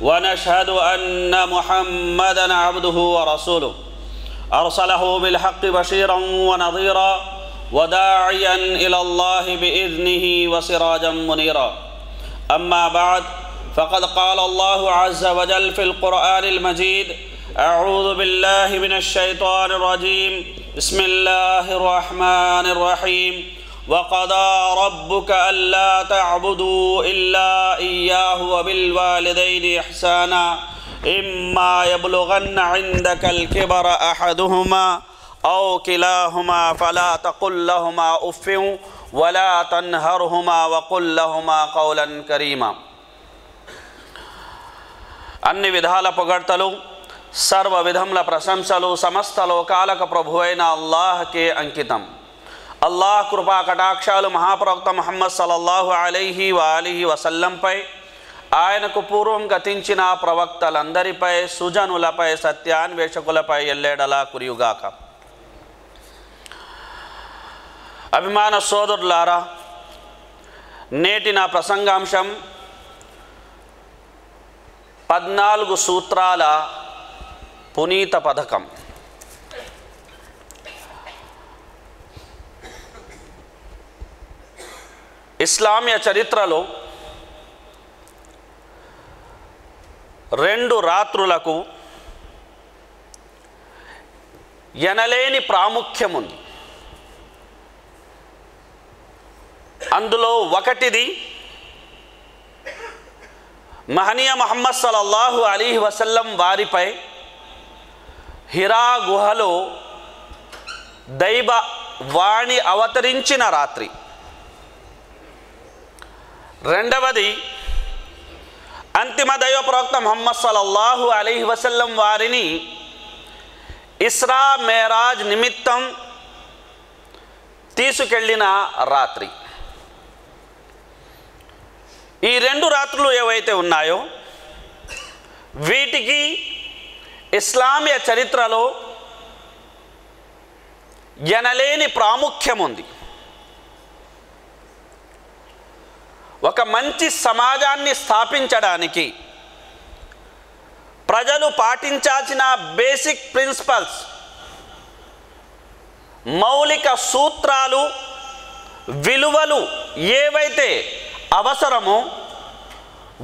ونشهد أن محمدا عبده ورسوله. أرسله بالحق بشيرا ونظيرا وداعيا إلى الله بإذنه وسراجا منيرا. أما بعد فقد قال الله عز وجل في القرآن المجيد أعوذ بالله من الشيطان الرجيم. بسم الله الرحمن الرحيم. وقضى ربك الا تعبدوا الا اياه وبالوالدين احسانا اما يبلغن عندك الكبر احدهما او كلاهما فلا تقل لهما اف ولا تنهرهما وقل لهما قولا كريما అన్ని విధాల పొగడ్తలు సర్వ విధముల ప్రశంసలు సమస్త లోకాలకు ప్రభు అయిన అల్లాహ్కే అంకితం అల్లాహ్ కృపా కటాక్షాలు మహాప్రవక్త మహమ్మద్ సలల్లాహు అలైహి వాలిహి వసల్లంపై ఆయనకు పూర్వం గతించిన ప్రవక్తలందరిపై సుజనులపై సత్యాన్వేషకులపై ఎల్లేడలా కురియుగాక. అభిమాన సోదరులారా నేటి నా ప్రసంగాంశం పద్నాలుగు సూత్రాల పునీత పథకం. ఇస్లామీయ చరిత్రలో రెండు రాత్రులకు ఎనలేని ప్రాముఖ్యం ఉంది. అందులో ఒకటిది మహనీయ మహమ్మద్ సలల్లాహు అలీ వసల్లం వారిపై హిరా గుహలో దైవ వాణి అవతరించిన రాత్రి. రెండవది అంతిమ దైవ ప్రవక్త ముహమ్మద్ సల్లల్లాహు అలీ వసల్లం వారిని ఇస్రా మేరాజ్ నిమిత్తం తీసుకెళ్ళిన రాత్రి. ఈ రెండు రాత్రులు ఏవైతే ఉన్నాయో వీటికి ఇస్లామీయ చరిత్రలో ఎనలేని ప్రాముఖ్యం ఉంది. ఒక మంచి సమాజాన్ని స్థాపించడానికి ప్రజలు పాటించాల్సిన బేసిక్ ప్రిన్సిపల్స్ మౌలిక సూత్రాలు విలువలు ఏవైతే అవసరమో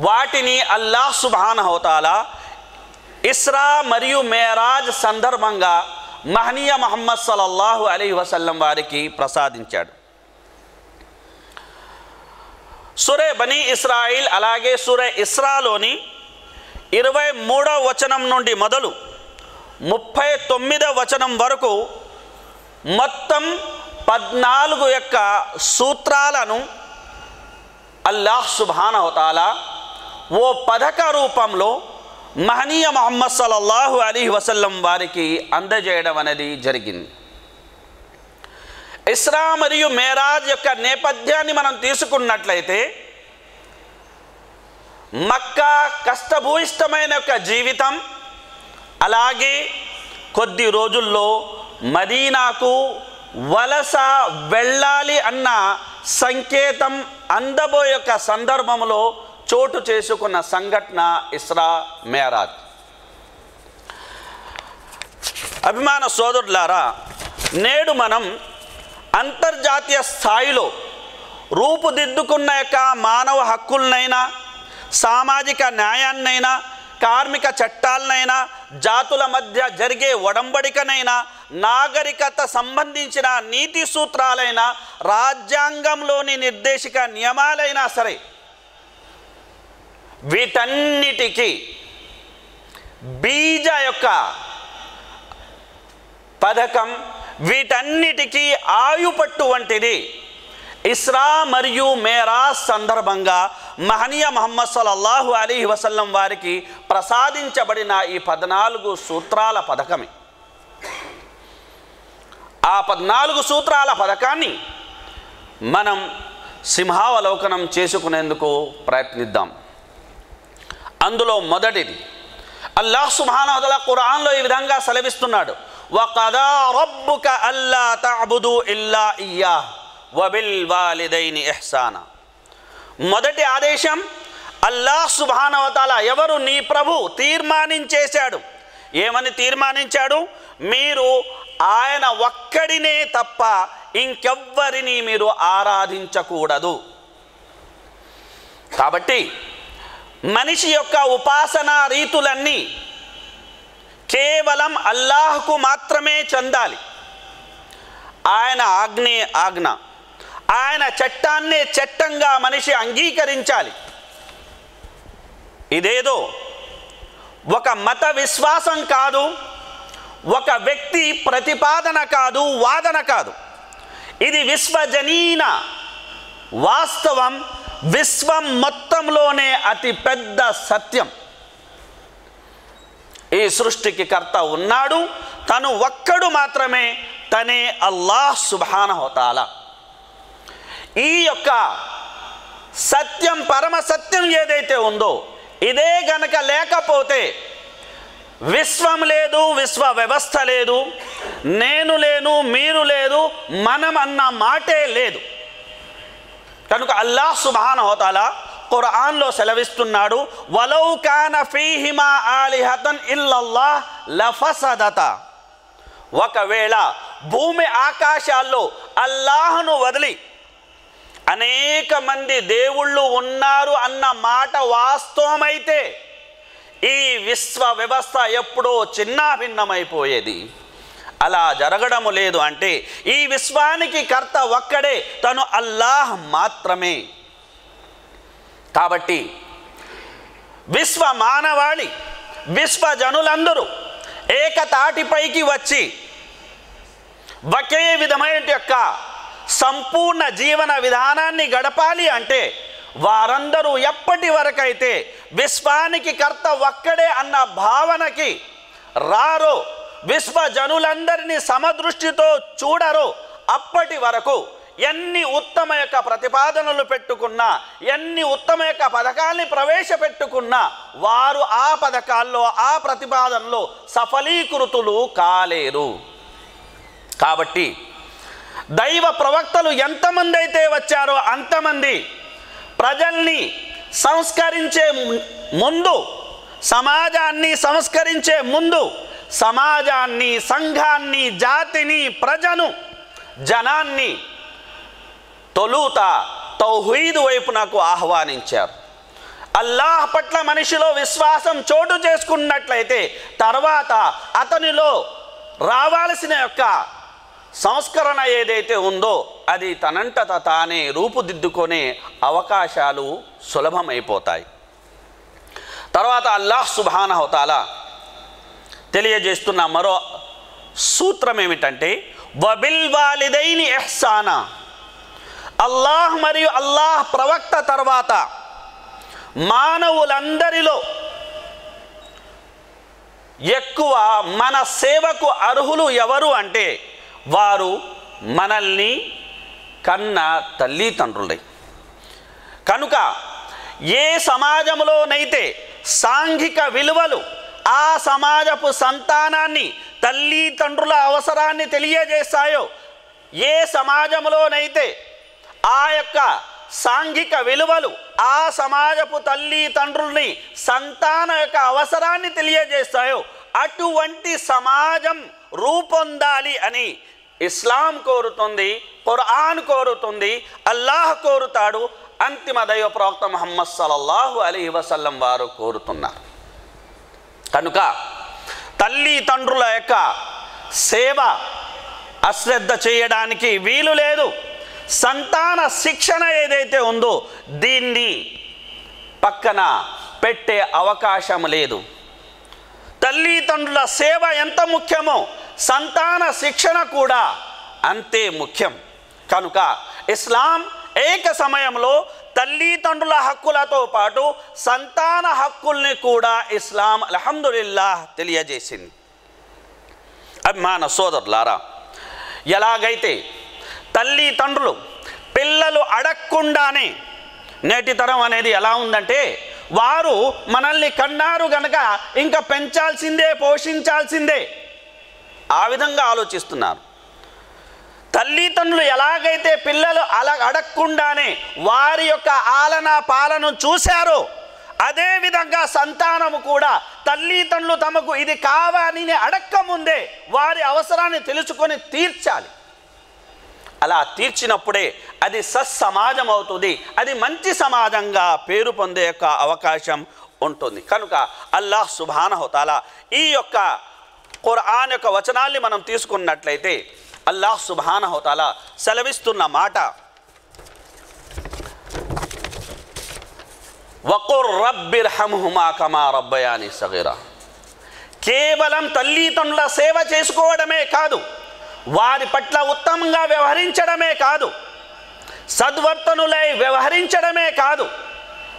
వాటిని అల్లాహ్ సుబానహోతాల ఇస్రా మరియు మేరాజ్ సందర్భంగా మహనీయ మహమ్మద్ సలల్లాహు అలీ వసల్లం వారికి ప్రసాదించాడు. సురే బనీ ఇస్రాయిల్ అలాగే సురే ఇస్రాలోని ఇరవై మూడవ వచనం నుండి మొదలు ముప్పై తొమ్మిదవ వచనం వరకు మొత్తం పద్నాలుగు యొక్క సూత్రాలను అల్లాహ్ సుబానవతాల ఓ పథక రూపంలో మహనీయ మహమ్మద్ సలల్లాహు అలీ వసల్లం వారికి అందజేయడం అనేది జరిగింది. ఇస్రా మరియు మేరాజ్ యొక్క నేపథ్యాన్ని మనం తీసుకున్నట్లయితే మక్కా కష్టభూయిష్టమైన యొక్క జీవితం అలాగే కొద్ది రోజుల్లో మదీనాకు వలస వెళ్ళాలి అన్న సంకేతం అందబోయే యొక్క సందర్భంలో చోటు చేసుకున్న సంఘటన ఇస్రా మేరాజ్. అభిమాన సోదరులారా నేడు మనం అంతర్జాతీయ స్థాయిలో రూపుదిద్దుకున్న యొక్క మానవ హక్కులనైనా సామాజిక న్యాయాన్నైనా కార్మిక చట్టాలనైనా జాతుల మధ్య జరిగే ఒడంబడికనైనా నాగరికత సంబంధించిన నీతి సూత్రాలైనా రాజ్యాంగంలోని నిర్దేశిక నియమాలైనా సరే వీటన్నిటికీ బీజ యొక్క పథకం వీటన్నిటికీ ఆయుపట్టు వంటిది. ఇస్రా మరియు మేరాజ్ సందర్భంగా మహనీయ మహమ్మద్ సల్లల్లాహు అలీ వసల్లం వారికి ప్రసాదించబడిన ఈ పద్నాలుగు సూత్రాల పథకమే. ఆ పద్నాలుగు సూత్రాల పథకాన్ని మనం సింహావలోకనం చేసుకునేందుకు ప్రయత్నిద్దాం. అందులో మొదటిది అల్లాహ్ సుబ్హానహువతఆలా ఖురాన్లో ఈ విధంగా సెలవిస్తున్నాడు. వకదా రబ్బుక అల్లా తఅబుదు ఇల్లా ఇయ్యా వబిల్ వాలిదైని ఎహ్సానా మొదటి ఆదేశం అల్లాహ్ సుభానవతాల ఎవరు నీ ప్రభు తీర్మానించేశాడు? ఏమని తీర్మానించాడు? మీరు ఆయన ఒక్కడినే తప్ప ఇంకెవ్వరిని మీరు ఆరాధించకూడదు. కాబట్టి మనిషి యొక్క ఉపాసనా రీతులన్నీ కేవలం అల్లాహ్కు మాత్రమే చెందాలి. ఆయన ఆజ్ఞే ఆజ్ఞ. ఆయన చట్టాన్నే చట్టంగా మనిషి అంగీకరించాలి. ఇదేదో ఒక మత విశ్వాసం కాదు ఒక వ్యక్తి ప్రతిపాదన కాదు వాదన కాదు. ఇది విశ్వజనీన వాస్తవం విశ్వం మొత్తంలోనే అతి పెద్ద సత్యం. ఈ సృష్టికి కర్త ఉన్నాడు. తను ఒక్కడు మాత్రమే తనే అల్లాహ్ సుబానహోతాల ఈ యొక్క సత్యం పరమ సత్యం ఏదైతే ఉందో ఇదే గనక లేకపోతే విశ్వం లేదు విశ్వ వ్యవస్థ లేదు నేను లేను మీరు లేదు మనం అన్న మాటే లేదు. కనుక అల్లాహ్ సుబాన్ హోతాలా ఖురాన్లో సెలవిస్తున్నాడు వలౌ కాన ఫీహిమా ఆలిహతన్ ఇల్లల్లా లఫసదత. ఒకవేళ భూమి ఆకాశాల్లో అల్లాహను వదిలి అనేక మంది దేవుళ్ళు ఉన్నారు అన్న మాట వాస్తవమైతే ఈ విశ్వ వ్యవస్థ ఎప్పుడో చిన్నాభిన్నమైపోయేది. అలా జరగడము లేదు అంటే ఈ విశ్వానికి కర్త ఒక్కడే తను అల్లాహ్ మాత్రమే. కాబట్టి విశ్వ మానవాళి విశ్వజనులందరూ ఏకతాటిపైకి వచ్చి ఒకే విధమైన యొక్క సంపూర్ణ జీవన విధానాన్ని గడపాలి అంటే వారందరూ ఎప్పటి వరకైతే విశ్వానికి కర్త ఒక్కడే అన్న భావనకి రారో విశ్వజనులందరినీ సమదృష్టితో చూడరో అప్పటి వరకు ఎన్ని ఉత్తమ యొక్క ప్రతిపాదనలు పెట్టుకున్నా ఎన్ని ఉత్తమ యొక్క పథకాల్ని ప్రవేశపెట్టుకున్నా వారు ఆ పథకాల్లో ఆ ప్రతిపాదనలో సఫలీకృతులు కాలేరు. కాబట్టి దైవ ప్రవక్తలు ఎంతమంది అయితే వచ్చారో అంతమంది ప్రజల్ని సంస్కరించే ము- ముందు సమాజాన్ని సంస్కరించే ముందు సమాజాన్ని సంఘాన్ని జాతిని ప్రజను జనాన్ని తొలుత తౌహీద్ వైపు నాకు ఆహ్వానించారు. అల్లాహ్ పట్ల మనిషిలో విశ్వాసం చోటు చేసుకున్నట్లయితే తర్వాత అతనిలో రావాల్సిన యొక్క సంస్కరణ ఏదైతే ఉందో అది తనంట తానే రూపుదిద్దుకునే అవకాశాలు సులభమైపోతాయి. తర్వాత అల్లాహ్ సుభానహతాల తెలియజేస్తున్న మరో సూత్రం ఏమిటంటే వబిల్ వాలిదైని ఎహ్సానా అల్లాహ్ మరియు అల్లాహ్ ప్రవక్త తర్వాత మానవులందరిలో ఎక్కువ మన సేవకు అర్హులు ఎవరు అంటే వారు మనల్ని కన్న తల్లిదండ్రులై కనుక ఏ సమాజంలోనైతే సాంఘిక విలువలు ఆ సమాజపు సంతానాన్ని తల్లిదండ్రుల అవసరాన్ని తెలియజేస్తాయో ఏ సమాజంలోనైతే ఆ యొక్క సాంఘిక విలువలు ఆ సమాజపు తల్లి తండ్రుల్ని సంతాన యొక్క అవసరాన్ని తెలియజేస్తాయో అటువంటి సమాజం రూపొందాలి అని ఇస్లాం కోరుతుంది ఖురాన్ కోరుతుంది అల్లాహ్ కోరుతాడు అంతిమ దైవ ప్రవక్త మహమ్మద్ సలల్లాహు అలీ వసల్లం వారు కోరుతున్నారు. కనుక తల్లి తండ్రుల యొక్క సేవ అశ్రద్ధ చేయడానికి వీలు లేదు. సంతాన శిక్షణ ఏదైతే ఉందో దీన్ని పక్కన పెట్టే అవకాశం లేదు. తల్లిదండ్రుల సేవ ఎంత ముఖ్యమో సంతాన శిక్షణ కూడా అంతే ముఖ్యం. కనుక ఇస్లాం ఏక సమయంలో తల్లిదండ్రుల హక్కులతో పాటు సంతాన హక్కుల్ని కూడా ఇస్లాం అలహందుల్లా తెలియజేసింది. అభిమాన సోదరులారా ఎలాగైతే తల్లి తండ్రులు పిల్లలు అడగకుండానే నేటి తరం అనేది ఎలా ఉందంటే వారు మనల్ని కన్నారు గనక ఇంకా పెంచాల్సిందే పోషించాల్సిందే. ఆ విధంగా ఆలోచిస్తున్నారు. తల్లిదండ్రులు ఎలాగైతే పిల్లలు అలా అడగకుండానే వారి యొక్క ఆలన పాలన చూశారో అదేవిధంగా సంతానము కూడా తల్లిదండ్రులు తమకు ఇది కావాలని అడక్క ముందే వారి అవసరాన్ని తెలుసుకొని తీర్చాలి. అలా తీర్చినప్పుడే అది సత్సమాజం అవుతుంది. అది మంచి సమాజంగా పేరు పొందే యొక్క అవకాశం ఉంటుంది. కనుక అల్లాహ్ సుబానహోతాలా ఈ యొక్క ఖురాన్ యొక్క వచనాల్ని మనం తీసుకున్నట్లయితే అల్లాహ్ సుబానహోతాలా సెలవిస్తున్న మాట వకుర్ రబ్బిర్ హమ్హుమా కమా రబ్బయాని సగీరా. కేవలం తల్లిదండ్రుల సేవ చేసుకోవడమే కాదు వారి పట్ల ఉత్తమంగా వ్యవహరించడమే కాదు సద్వర్తనులై వ్యవహరించడమే కాదు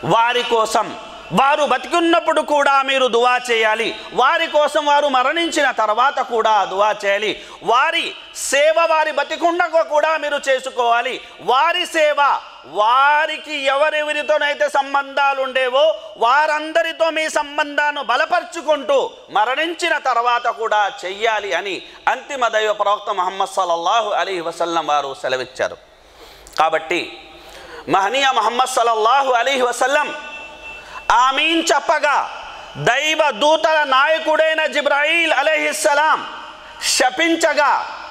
వారి కోసం వారు బతికున్నప్పుడు కూడా మీరు దువా చేయాలి. వారి కోసం వారు మరణించిన తర్వాత కూడా దువా చేయాలి. వారి సేవ వారి బతికుండగా కూడా మీరు చేసుకోవాలి. వారి సేవ వారికి ఎవరెవరితోనైతే సంబంధాలు ఉండేవో వారందరితో మీ సంబంధాన్ని బలపరుచుకుంటూ మరణించిన తర్వాత కూడా చెయ్యాలి అని అంతిమ దైవ ప్రవక్త మహమ్మద్ సల్లల్లాహు అలీ వసల్లం వారు సెలవిచ్చారు. కాబట్టి మహనీయ మహమ్మద్ సల్లల్లాహు అలీ వసల్లం ఆమీన్ చెప్పగా దైవ దూతల నాయకుడైన జిబ్రాయిల్ అలహిస్సలాం శపించగా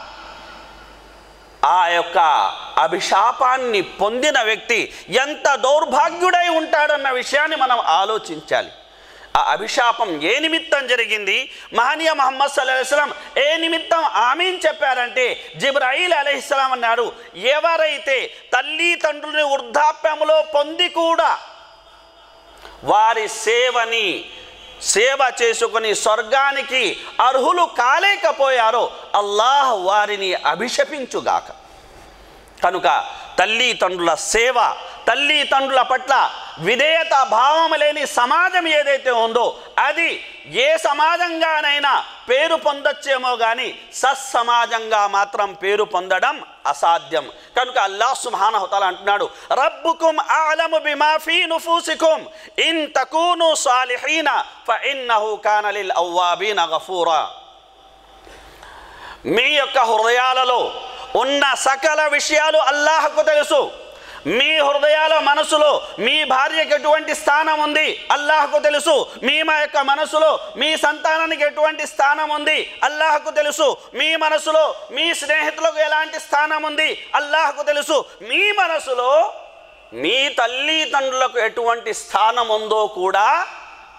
ఆ యొక్క అభిశాపాన్ని పొందిన వ్యక్తి ఎంత దౌర్భాగ్యుడై ఉంటాడన్న విషయాన్ని మనం ఆలోచించాలి. ఆ అభిశాపం ఏ నిమిత్తం జరిగింది? మహనీయ మహమ్మద్ సల్లాహం ఏ నిమిత్తం ఆమీన్ చెప్పారంటే జిబ్రాయిల్ అలహిస్సలాం అన్నారు ఎవరైతే తల్లి తండ్రుని వృద్ధాప్యంలో పొంది కూడా వారి సేవని సేవ చేసుకుని స్వర్గానికి అర్హులు కాలేకపోయారో అల్లాహ్ వారిని అభిషపించుగాక కనుక తల్లి తండ్రుల సేవ తల్లి తండ్రుల పట్ల విధేయత భావం లేని సమాజం ఏదైతే ఉందో అది ఏ సమాజంగానైనా పేరు పొందొచ్చేమో కానీ సత్సమాజంగా మాత్రం పేరు పొందడం అసాధ్యం. కనుక అల్లాహ్ సుబ్హానహుతాల అంటున్నాడు రబ్బుకుం ఆలము బిమాఫీ నుఫూసికుం ఇన్ తకూను సాలిహీన ఫ ఇన్నహు కాన అవ్వాబీన గఫూరా. మీ యొక్క హృదయాలలో ఉన్న సకల విషయాలు అల్లాహకు తెలుసు. మీ హృదయాల మనసులో మీ భార్యకి ఎటువంటి స్థానం ఉంది? అల్లాహకు తెలుసు. మీ మా యొక్క మనసులో మీ సంతానానికి ఎటువంటి స్థానం ఉంది? అల్లాహకు తెలుసు. మీ మనసులో మీ స్నేహితులకు ఎలాంటి స్థానం ఉంది? అల్లాహకు తెలుసు. మీ మనసులో మీ తల్లిదండ్రులకు ఎటువంటి స్థానం ఉందో కూడా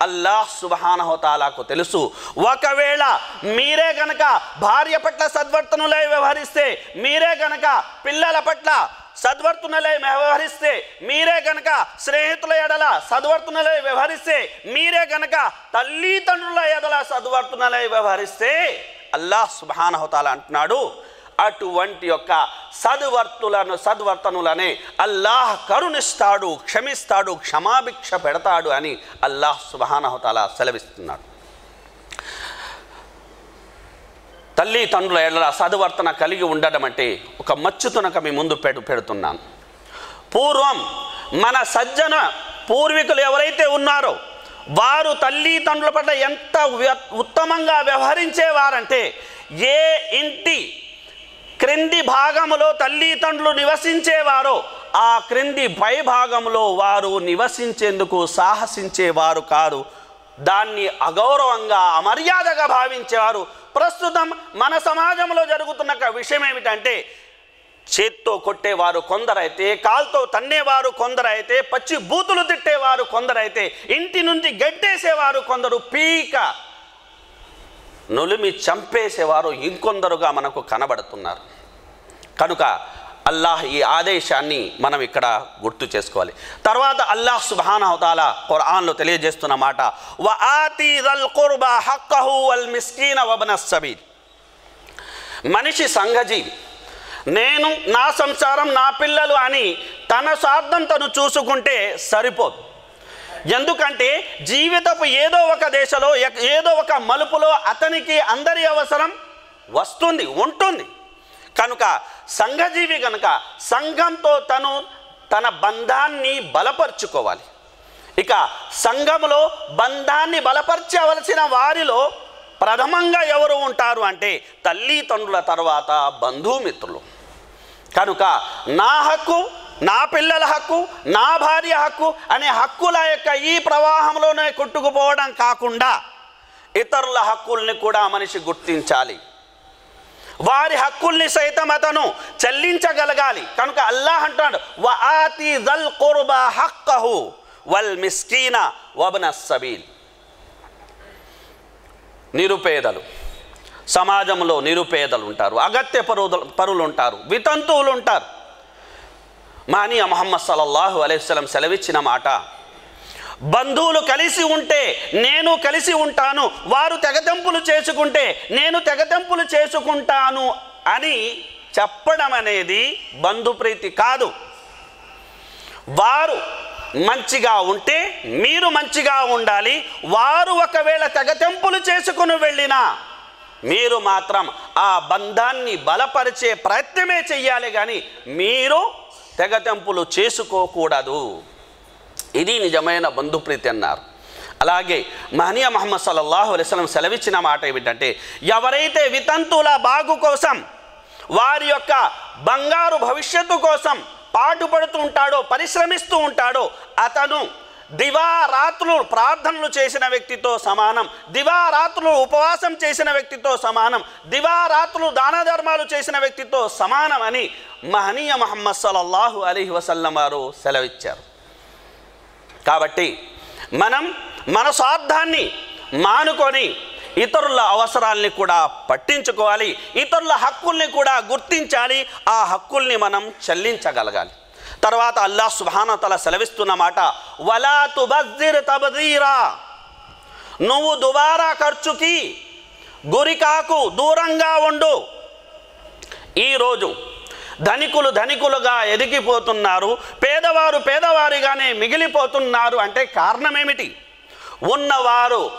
అల్లాహ్ సుబహానహోతాలాకు తెలుసు. ఒకవేళ మీరే గనక భార్య పట్ల సద్వర్తనులై వ్యవహరిస్తే మీరే గనక పిల్లల పట్ల సద్వర్తునలే వ్యవహరిస్తే మీరే గనక స్నేహితుల ఎడల సద్వర్తునలే వ్యవహరిస్తే మీరే గనక తల్లిదండ్రుల ఎడల సద్వర్తునలే వ్యవహరిస్తే అల్లాహ్ సుబహానహోతాల అంటున్నాడు అటువంటి యొక్క సద్వర్తులను సద్వర్తనులనే అల్లాహ్ కరుణిస్తాడు క్షమిస్తాడు క్షమాభిక్ష పెడతాడు అని అల్లాహ్ సుబహానహతాల సెలవిస్తున్నాడు. తల్లి తండ్రుల ఎడల సదువర్తన కలిగి ఉండడం అంటే ఒక మచ్చుతునక మీ ముందు పెడు పెడుతున్నాను. పూర్వం మన సజ్జన పూర్వీకులు ఎవరైతే ఉన్నారో వారు తల్లి తండ్రుల పట్ల ఎంత ఉత్తమంగా వ్యవహరించేవారంటే ఏ ఇంటి క్రింది భాగములో తల్లిదండ్రులు నివసించేవారో ఆ క్రింది పై భాగంలో వారు నివసించేందుకు సాహసించేవారు కారు దాన్ని అగౌరవంగా అమర్యాదగా భావించేవారు. ప్రస్తుతం మన సమాజంలో జరుగుతున్న విషయం ఏమిటంటే చేత్తో కొట్టేవారు కొందరైతే కాల్తో తన్నేవారు కొందరైతే పచ్చి బూతులు తిట్టేవారు కొందరైతే ఇంటి నుండి గడ్డేసేవారు కొందరు పీక నులిమి చంపేసేవారు ఇంకొందరుగా మనకు కనబడుతున్నారు. కనుక అల్లాహ్ ఈ ఆదేశాన్ని మనం ఇక్కడ గుర్తు చేసుకోవాలి. తర్వాత అల్లాహ్ సుబానహతాల ఖురాన్లో తెలియజేస్తున్న మాట వ ఆతి రల్ కుర్బా హక్కహు అల్ మిస్కీన వబన సబీల్. మనిషి సంఘజీవి నేను నా సంసారం నా పిల్లలు అని తన స్వార్థం తను చూసుకుంటే సరిపోదు. ఎందుకంటే జీవితపు ఏదో ఒక దేశలో ఎక్- ఏదో ఒక మలుపులో అతనికి అందరి అవసరం వస్తుంది ఉంటుంది. కనుక సంఘజీవి కనుక సంఘంతో తను తన బంధాన్ని బలపరుచుకోవాలి. ఇక సంఘములో బంధాన్ని బలపరచవలసిన వారిలో ప్రథమంగా ఎవరు ఉంటారు అంటే తల్లిదండ్రుల తర్వాత బంధుమిత్రులు. కనుక నా హక్కు నా పిల్లల హక్కు నా భార్య హక్కు అనే హక్కుల యొక్క ఈ ప్రవాహంలోనే కొట్టుకుపోవడం కాకుండా ఇతరుల హక్కుల్ని కూడా మనిషి గుర్తించాలి. వారి హక్కుల్ని సైతం అతను చెల్లించగలగాలి. కనుక అల్లాహ్ అంటున్నాడు వ ఆతి దల్ కుర్బా హక్కహు వల్ మిస్కీన వబన సబీల్. నిరుపేదలు. సమాజంలో నిరుపేదలు ఉంటారు అగత్య పరుదు పరులు ఉంటారు వితంతువులు ఉంటారు మానీయ మొహమ్మద్ సల్లల్లాహు అలైహిస్సలం సెలవిచ్చిన మాట బంధువులు కలిసి ఉంటే నేను కలిసి ఉంటాను వారు తెగతెంపులు చేసుకుంటే నేను తెగతెంపులు చేసుకుంటాను అని చెప్పడం అనేది బంధుప్రీతి కాదు. వారు మంచిగా ఉంటే మీరు మంచిగా ఉండాలి వారు ఒకవేళ తెగతెంపులు చేసుకుని వెళ్ళినా మీరు మాత్రం ఆ బంధాన్ని బలపరిచే ప్రయత్నమే చెయ్యాలి కానీ మీరు తెగతెంపులు చేసుకోకూడదు. ఇది నిజమైన బంధుప్రీతి అన్నారు. అలాగే మహనీయ మహమ్మద్ సల్లల్లాహు అలైస్లం సెలవిచ్చిన మాట ఏమిటంటే ఎవరైతే వితంతుల బాగు కోసం వారి యొక్క బంగారు భవిష్యత్తు కోసం పాటుపడుతూ ఉంటాడో పరిశ్రమిస్తూ ఉంటాడో అతను దివారాత్రులు ప్రార్థనలు చేసిన వ్యక్తితో సమానం దివారాత్రులు ఉపవాసం చేసిన వ్యక్తితో సమానం దివారాత్రులు దాన ధర్మాలు చేసిన వ్యక్తితో సమానం అని మహనీయ మహమ్మద్ సల్లల్లాహు అలీ వసల్లం వారు సెలవిచ్చారు. కాబట్టి మనం మన స్వార్థాన్ని మానుకొని ఇతరుల అవసరాల్ని కూడా పట్టించుకోవాలి ఇతరుల హక్కుల్ని కూడా గుర్తించాలి ఆ హక్కుల్ని మనం చెల్లించగలగాలి. తర్వాత అల్లా సుభానతల సెలవిస్తున్న మాట వలా తుబజ్జిర్ తబదీరా నువ్వు దుబారా ఖర్చుకి గురికాకు దూరంగా ఉండు. ఈరోజు ధనికులు ధనికులుగా ఎదిగిపోతున్నారు. పేదవారు పేదవారిగానే మిగిలిపోతున్నారు అంటే కారణమేమిటి? ఉన్నవారు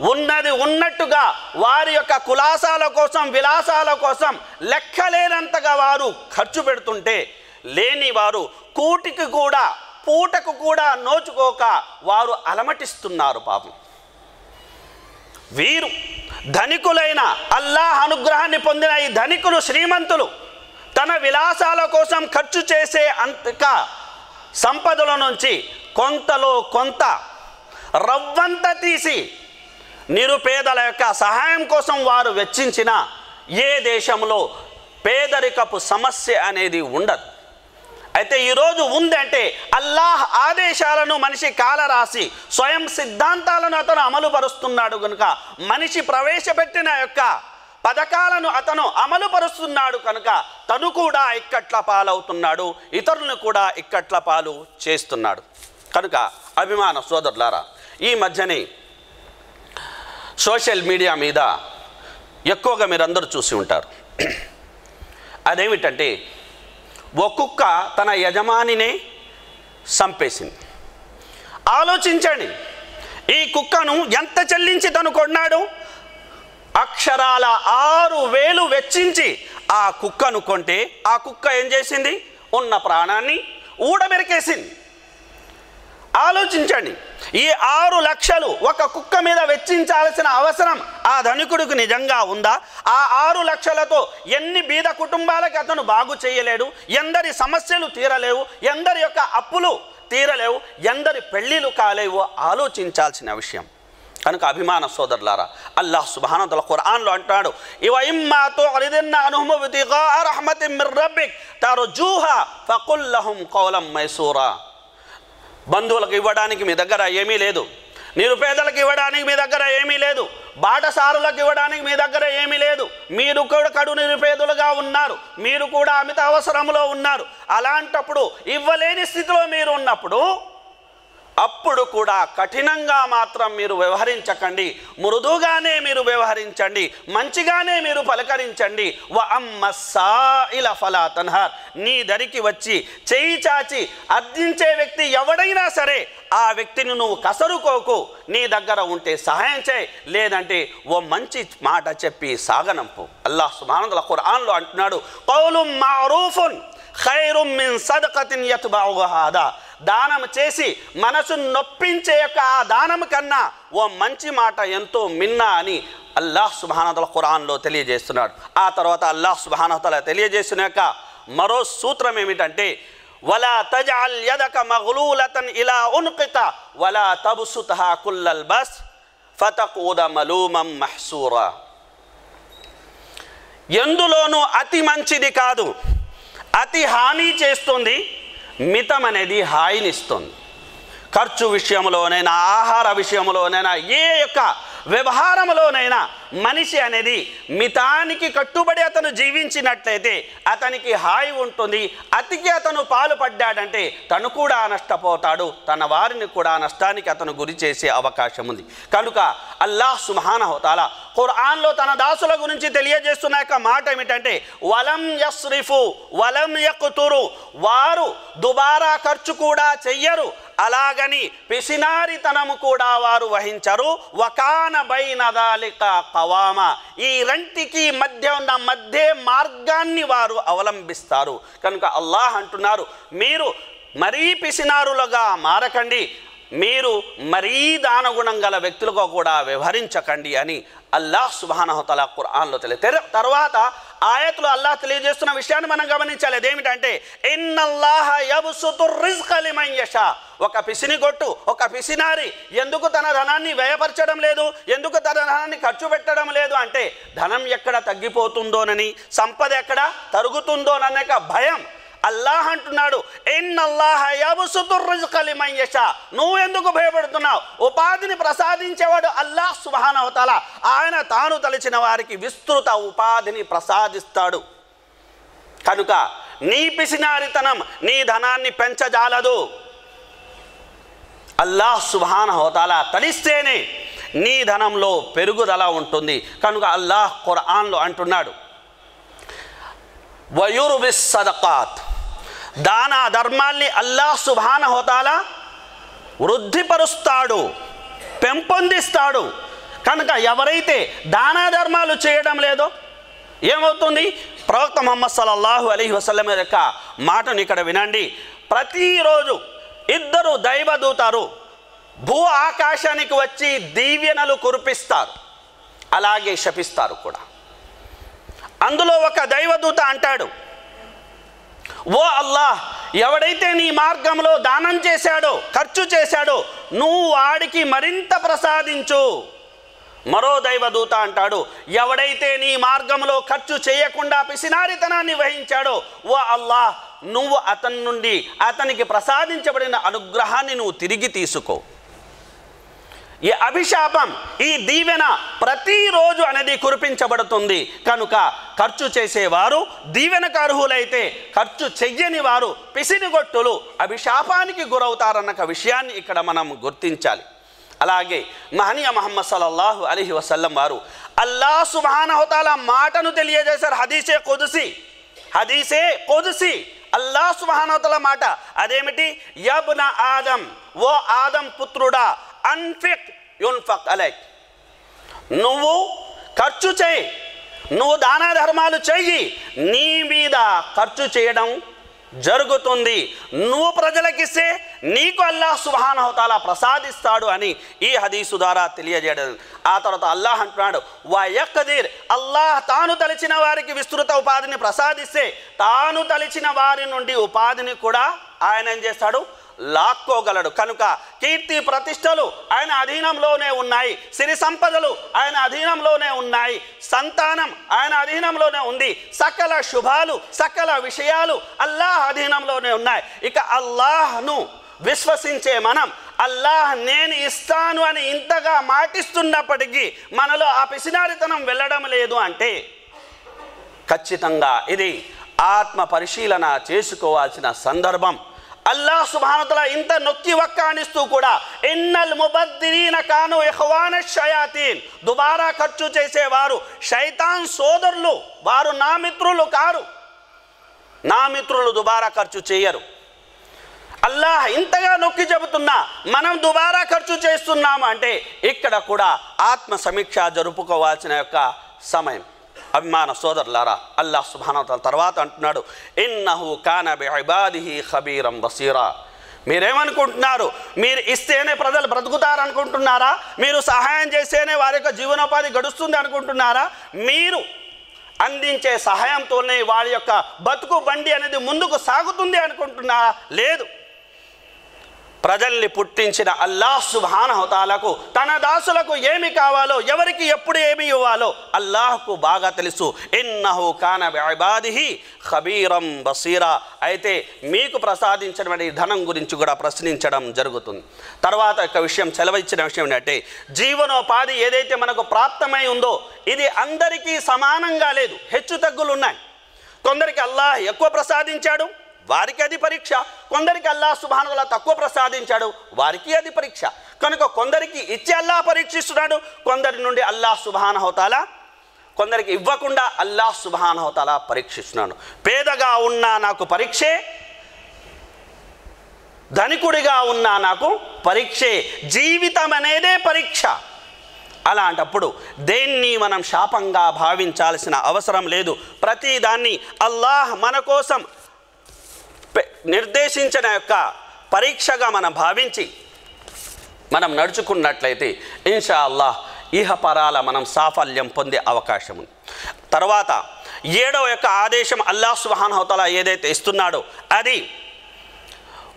ఉన్నది ఉన్నట్టుగా వారి యొక్క కులాసాల కోసం విలాసాల కోసం లెక్కలేనంతగా వారు ఖర్చు పెడుతుంటే లేని వారు కూటికి కూడా పూటకు కూడా నోచుకోక వారు అలమటిస్తున్నారు పాపం. వీరు ధనికులైన అల్లాహ్ అనుగ్రహాన్ని పొందిన ఈ ధనికులు శ్రీమంతులు తన విలాసాల కోసం ఖర్చు చేసే అంతక సంపదల నుంచి కొంతలో కొంత రవ్వంత తీసి నిరుపేదల యొక్క సహాయం కోసం వారు వెచ్చించిన ఏ దేశంలో పేదరికపు సమస్య అనేది ఉండదు. అయితే ఈరోజు ఉందంటే అల్లాహ్ ఆదేశాలను మనిషి కాలరాసి స్వయం సిద్ధాంతాలను అతను అమలు పరుస్తున్నాడు కనుక మనిషి ప్రవేశపెట్టిన యొక్క పథకాలను అతను అమలు పరుస్తున్నాడు కనుక తను కూడా ఇక్కట్ల పాలవుతున్నాడు ఇతరులను కూడా ఇక్కట్ల పాలు చేస్తున్నాడు. కనుక అభిమాన సోదరులారా ఈ మధ్యనే సోషల్ మీడియా మీద ఎక్కువగా మీరందరూ చూసి ఉంటారు. అదేమిటంటే ఒక్కొక్క తన యజమానినే చంపేసింది ఆలోచించండి ఈ కుక్కను ఎంత చెల్లించి తను కొన్నాడు? అక్షరాల ఆరు వేలు వెచ్చించి ఆ కుక్కను కొంటే ఆ కుక్క ఏం చేసింది? ఉన్న ప్రాణాన్ని ఊడబెరికేసింది. ఆలోచించండి. ఈ ఆరు లక్షలు ఒక కుక్క మీద వెచ్చించాల్సిన అవసరం ఆ ధనికుడికి నిజంగా ఉందా? ఆ ఆరు లక్షలతో ఎన్ని బీద కుటుంబాలకి అతను బాగు చేయలేడు? ఎందరి సమస్యలు తీరలేవు? ఎందరి యొక్క అప్పులు తీరలేవు? ఎందరి పెళ్ళిళ్ళు కాలేవో? ఆలోచించాల్సిన విషయం. కనుక అభిమాన సోదరులారా అల్లాహ్ సుబ్హానహు ఖురాన్లో అంటాడు ఇవ ఇమ్మాతో అలిదిన్న అనుహమతిగా వితిగా రహమతి మిర్ రబ్బిక్ తరుజూహా ఫకుల్ కౌలం మైసూరా. బంధువులకు ఇవ్వడానికి మీ దగ్గర ఏమీ లేదు నిరుపేదలకు ఇవ్వడానికి మీ దగ్గర ఏమీ లేదు బాటసారులకు ఇవ్వడానికి మీ దగ్గర ఏమీ లేదు. మీరు కూడా కడు నిరుపేదలుగా ఉన్నారు మీరు కూడా అమిత అవసరంలో ఉన్నారు. అలాంటప్పుడు ఇవ్వలేని స్థితిలో మీరు ఉన్నప్పుడు అప్పుడు కూడా కఠినంగా మాత్రం మీరు వ్యవహరించకండి. మృదుగానే మీరు వ్యవహరించండి. మంచిగానే మీరు పలకరించండి. వ అమ్మ సాయిల ఫలా తన్హార్ నీ దరికి వచ్చి చేయి చాచి అర్థించే వ్యక్తి ఎవడైనా సరే ఆ వ్యక్తిని నువ్వు కసరుకోకు. నీ దగ్గర ఉంటే సహాయం చేయి. లేదంటే ఓ మంచి మాట చెప్పి సాగనంపు. అల్లాహ్ సుబ్హానహు ఖురాన్లో అంటున్నాడు. కౌలు మారూఫున్ ఖైరుమ్ మిన్ సదకతిన్ యత్ అదా దానం చేసి మనసు నొప్పించే యొక్క ఆ దానం కన్నా ఓ మంచి మాట ఎంతో మిన్నా అని అల్లాహ్ సుబానతల ఖురాన్లో తెలియజేస్తున్నాడు. ఆ తర్వాత అల్లాహ్ సుబానతల తెలియజేసిన యొక్క మరో సూత్రం ఏమిటంటే వలా తజాల్ యదక మగులూలతన్ ఇలా ఉన్కిత వలా తబుసుతహా కుల్లల్ బస్ ఫతకూద మలూమం మహ్సూరా. ఎందులోనూ అతి మంచిది కాదు అతి హాని చేస్తుంది మితం అనేది హాయినిస్తుంది. ఖర్చు విషయంలోనైనా ఆహార విషయంలోనైనా ఏ యొక్క వ్యవహారంలోనైనా మనిషి అనేది మితానికి కట్టుబడి అతను జీవించినట్లయితే అతనికి హాయి ఉంటుంది అతికి అతను పాలు పడ్డాడంటే తను కూడా నష్టపోతాడు తన వారిని కూడా నష్టానికి అతను గురి చేసే అవకాశం ఉంది. కనుక అల్లాహ్ సుమహానహోతాల ఖురాన్లో తన దాసుల గురించి తెలియజేస్తున్న యొక్క మాట ఏమిటంటే వలం యస్రిఫు వలం యక్కుతురు వారు దుబారా ఖర్చు కూడా చెయ్యరు అలాగని పిసినారితనము కూడా వారు వహించరు. వకాన బైనదాలిక కవామ. ఈ రెంటికి మధ్య ఉన్న మధ్య మార్గాన్ని వారు అవలంబిస్తారు. కనుక అల్లాహ్ అంటున్నారు మీరు మరీ పిసినారులుగా మారకండి. మీరు మరీ దానగుణం గల వ్యక్తులుగా కూడా వ్యవహరించకండి అని అల్లాహ్ సుబానహతల ఖురాన్లో తెలియ తర్వాత ఆయతులు అల్లాహ్ తెలియజేస్తున్న విషయాన్ని మనం గమనించాలి. అదేమిటంటే ఇన్నల్లాహ యబ్సుతు రిజ్క లిమన్ యషా. ఒక పిసినిగొట్టు ఒక పిసినారి ఎందుకు తన ధనాన్ని వ్యయపరచడం లేదు? ఎందుకు తన ధనాన్ని ఖర్చు పెట్టడం లేదు? అంటే ధనం ఎక్కడ తగ్గిపోతుందోనని సంపద ఎక్కడ తరుగుతుందోననే ఒక భయం. అల్లాహ్ అంటున్నాడు ఎన్నల్లాహ యబ్సుతు నువ్వు ఎందుకు భయపడుతున్నావు? ఉపాధిని ప్రసాదించేవాడు అల్లాహ్ సుబ్హానహు ఆయన తాను తలిచిన వారికి విస్తృత ఉపాధిని ప్రసాదిస్తాడు. కనుక నీ పిసినారితనం నీ ధనాన్ని పెంచజాలదు. అల్లాహ్ సుభాన్ హోతాలా తలిస్తేనే నీ ధనంలో పెరుగుదల ఉంటుంది. కనుక అల్లాహ్ ఖురాన్లో అంటున్నాడు వయురుబిస్ సదకాత్. దాన ధర్మాల్ని అల్లాహ్ సుబాన హోతాలా వృద్ధిపరుస్తాడు పెంపొందిస్తాడు. కనుక ఎవరైతే దాన ధర్మాలు చేయడం లేదో ఏమవుతుంది? ప్రవక్త మొహమ్మద్ సల్లల్లాహు అలీ వసలం యొక్క మాటను ఇక్కడ వినండి. ప్రతిరోజు ఇద్దరు దైవదూతారు భూ ఆకాశానికి వచ్చి దీవెనలు కురిపిస్తారు అలాగే శపిస్తారు కూడా. అందులో ఒక దైవదూత అంటాడు ఓ అల్లాహ్ ఎవడైతే నీ మార్గంలో దానం చేశాడో ఖర్చు చేశాడో నువ్వు వాడికి మరింత ప్రసాదించు. మరో దైవదూత అంటాడు ఎవడైతే నీ మార్గంలో ఖర్చు చేయకుండా పిసినారితనాన్ని వహించాడో ఓ అల్లాహ్ నువ్వు అతని నుండి అతనికి ప్రసాదించబడిన అనుగ్రహాన్ని నువ్వు తిరిగి తీసుకో. ఈ అభిశాపం ఈ దీవెన ప్రతిరోజు అనేది కురిపించబడుతుంది. కనుక ఖర్చు చేసేవారు దీవెనకు అర్హులైతే ఖర్చు చెయ్యని వారు పిసినిగొట్టులు అభిశాపానికి గురవుతారన్న విషయాన్ని ఇక్కడ మనం గుర్తించాలి. అలాగే మహనీయ మహమ్మద్ సల్లల్లాహు అలీహి వసల్లం వారు అల్లా సుబానహుతాల మాటను తెలియజేశారు హదీసే కొదుసి హదీసే కొదుసి అల్లా సుబానవతల మాట అదేమిటి? యబ్న ఆదం ఓ ఆదం పుత్రుడా అన్ఫిక్ యున్ఫక్ అలైక్ నువ్వు ఖర్చు చేయి. నువ్వు దాన ధర్మాలు చెయ్యి. నీ మీద ఖర్చు చేయడం జరుగుతుంది. నువ్వు ప్రజలకిస్తే నీకు అల్లాహ్ సుబానహతాల ప్రసాదిస్తాడు అని ఈ హదీసు ద్వారా తెలియజేయడం. ఆ తర్వాత అల్లాహ్ అంటున్నాడు వయక్కదీర్ అల్లాహ్ తాను తలిచిన వారికి విస్తృత ఉపాధిని ప్రసాదిస్తే తాను తలిచిన వారి నుండి ఉపాధిని కూడా ఆయన ఏం చేస్తాడు? లాక్కోగలడు. కనుక కీర్తి ప్రతిష్టలు ఆయన అధీనంలోనే ఉన్నాయి. సిరి సంపదలు ఆయన అధీనంలోనే ఉన్నాయి. సంతానం ఆయన అధీనంలోనే ఉంది. సకల శుభాలు సకల విషయాలు అల్లాహ్ అధీనంలోనే ఉన్నాయి. ఇక అల్లాహ్ను విశ్వసించే మనం అల్లాహ్ నేను ఇస్తాను అని ఇంతగా మాటిస్తున్నప్పటికీ మనలో ఆ పిసినారితనం వెళ్ళడం లేదు అంటే ఖచ్చితంగా ఇది ఆత్మ పరిశీలన చేసుకోవాల్సిన సందర్భం. అల్లాహ్ సుభానతల ఇంత నొక్కి వక్కానిస్తూ కూడా ఇన్నల్ ముబద్దిరీన కాను ఇహ్వాన షయాతీన్. దుబారా ఖర్చు చేసేవారు శైతాన్ సోదరులు వారు నా మిత్రులు కారు. నా మిత్రులు దుబారా ఖర్చు చేయరు. అల్లాహ్ ఇంతగా నొక్కి చెబుతున్నా మనం దుబారా ఖర్చు చేస్తున్నాము అంటే ఇక్కడ కూడా ఆత్మ సమీక్ష జరుపుకోవాల్సిన యొక్క సమయం. అభిమాన సోదరులారా అల్లాహ్ సుభానతల తర్వాత అంటున్నాడు ఇన్నహు కానబి ఇబాదిహి ఖబీరం బసీరా. మీరేమనుకుంటున్నారు? మీరు ఇస్తేనే ప్రజలు బ్రతుకుతారనుకుంటున్నారా? మీరు సహాయం చేస్తేనే వారి యొక్క జీవనోపాధి గడుస్తుంది అనుకుంటున్నారా? మీరు అందించే సహాయంతోనే వారి యొక్క బతుకు బండి అనేది ముందుకు సాగుతుంది అనుకుంటున్నారా? లేదు. ప్రజల్ని పుట్టించిన అల్లాహ్ సుభానహతాలకు తన దాసులకు ఏమి కావాలో ఎవరికి ఎప్పుడు ఏమి ఇవ్వాలో అల్లాహ్కు బాగా తెలుసు. ఇన్నహు కాన బిబాదిహి ఖబీరం బసీరా. అయితే మీకు ప్రసాదించినటువంటి ధనం గురించి కూడా ప్రశ్నించడం జరుగుతుంది. తర్వాత ఒక విషయం సెలవిచ్చిన విషయం ఏంటంటే జీవనోపాధి ఏదైతే మనకు ప్రాప్తమై ఉందో ఇది అందరికీ సమానంగా లేదు హెచ్చు తగ్గులు ఉన్నాయి. కొందరికి అల్లాహ్ ఎక్కువ ప్రసాదించాడు వారికి అది పరీక్ష. కొందరికి అల్లాహ్ సుభానుల తక్కువ ప్రసాదించాడు వారికి అది పరీక్ష. కనుక కొందరికి ఇచ్చి అల్లాహ్ పరీక్షిస్తున్నాడు కొందరి నుండి అల్లాహ్ సుభాన్ హోతాలా కొందరికి ఇవ్వకుండా అల్లాహ్ సుభాన్ హోతాలా పరీక్షిస్తున్నాడు. పేదగా ఉన్నా నాకు పరీక్షే ధనికుడిగా ఉన్నా నాకు పరీక్షే జీవితం అనేదే పరీక్ష. అలాంటప్పుడు దేన్ని మనం శాపంగా భావించాల్సిన అవసరం లేదు. ప్రతిదాన్ని అల్లాహ్ మన కోసం నిర్దేశించిన యొక్క పరీక్షగా మనం భావించి మనం నడుచుకున్నట్లయితే ఇన్షా అల్లాహ్ ఇహపరాల మనం సాఫల్యం పొందే అవకాశం ఉంది. తర్వాత ఏడవ యొక్క ఆదేశం అల్లాహ్ సుహాన్ వతఆలా ఏదైతే ఇస్తున్నాడో అది